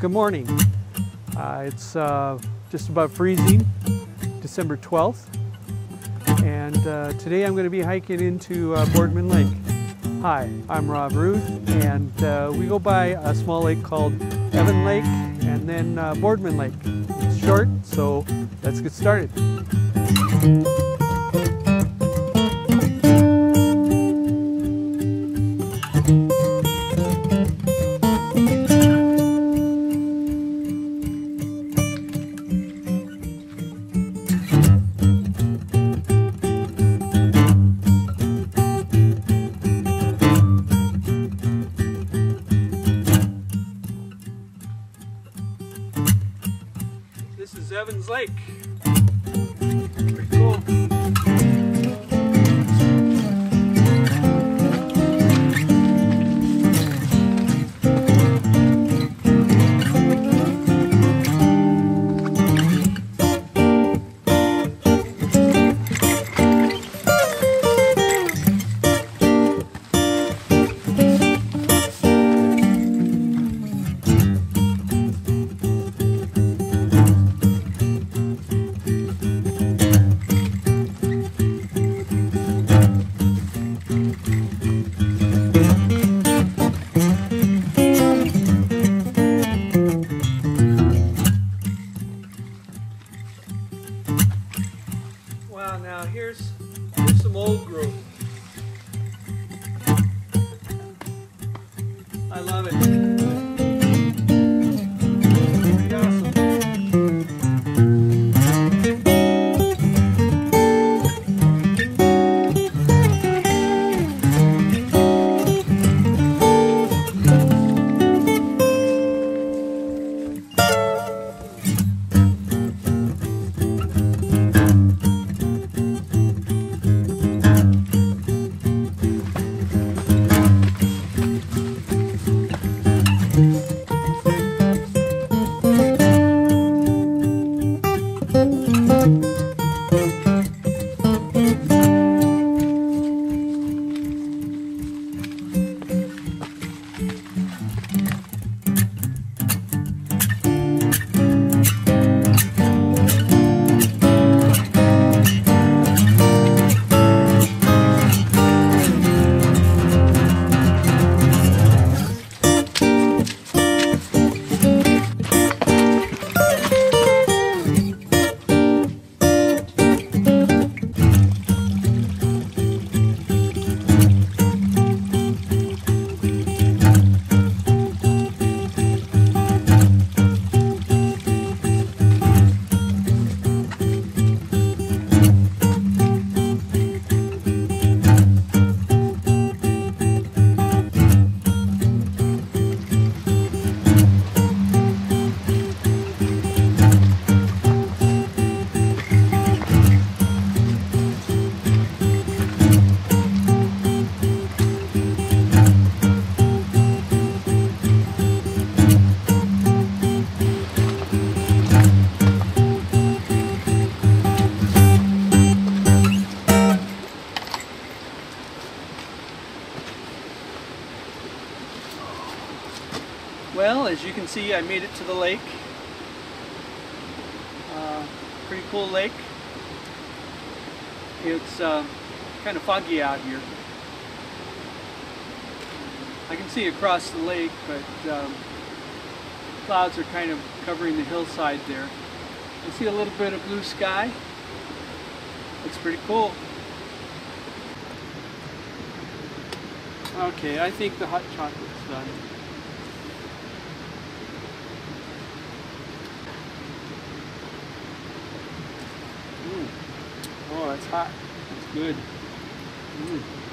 Good morning. Uh, it's uh, just about freezing, December 12th, and uh, today I'm going to be hiking into uh, Boardman Lake. Hi, I'm Rob Ruth, and uh, we go by a small lake called Evan Lake and then uh, Boardman Lake. It's short, so let's get started. Evans Lake. Pretty cool. Now here's, here's some old growth. I love it. Well, as you can see, I made it to the lake. Uh, pretty cool lake. It's uh, kind of foggy out here. I can see across the lake, but um, clouds are kind of covering the hillside there. I see a little bit of blue sky. Looks pretty cool. Okay, I think the hot chocolate's done. Oh, hot. It's good. Mm.